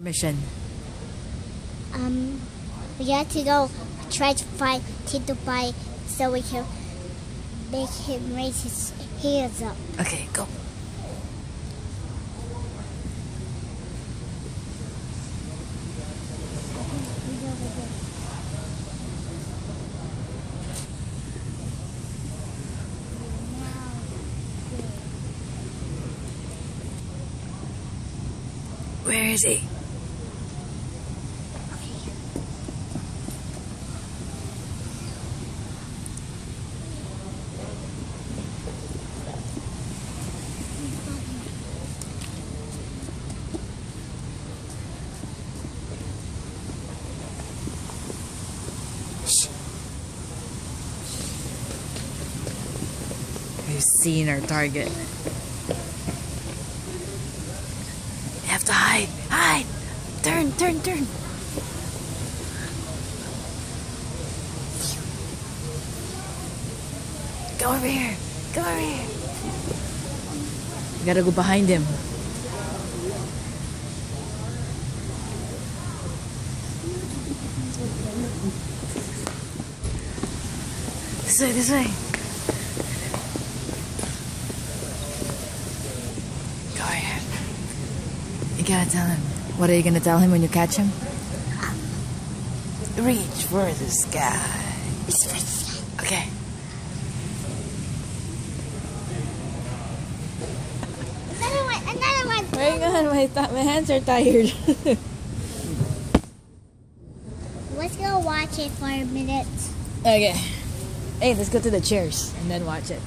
Mission. Um, we have to go try to find Tito Pai so we can make him raise his hands up. Okay, go. Where is he? We've seen our target. You have to hide. Hide. Turn, turn, turn. Go over here. Go over here. You gotta go behind him. This way, this way. Go ahead. You gotta tell him. What are you gonna tell him when you catch him? Reach for the sky. Okay. Another one, another one. Hang on, my, th- my hands are tired. Let's go watch it for a minute. okay. Hey, let's go to the chairs and then watch it.